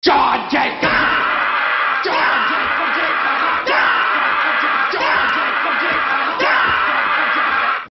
John Jacob!